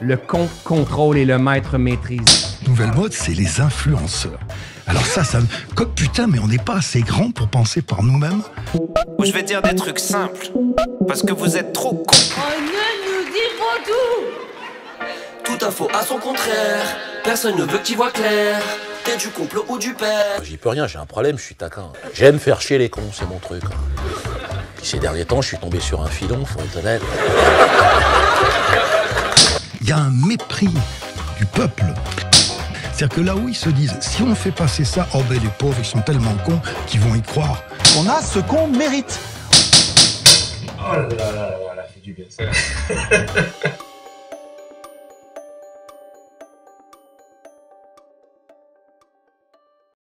Le con contrôle et le maître maîtrise. Nouvelle mode, c'est les influenceurs. Alors ça, ça... Comme putain, mais on n'est pas assez grand pour penser par nous-mêmes Je vais dire des trucs simples, parce que vous êtes trop cons. Oh, ne nous dis pas tout Toute info à son contraire, personne ne veut que tu vois clair. T'es du complot ou du père. J'y peux rien, j'ai un problème, je suis taquin. J'aime faire chier les cons, c'est mon truc. Puis ces derniers temps, je suis tombé sur un filon, faut être honnête. Il y a un mépris du peuple. C'est-à-dire que là où ils se disent, si on fait passer ça, oh ben les pauvres, ils sont tellement cons qu'ils vont y croire. On a ce qu'on mérite. Oh là là là là, là, fait du bien ça.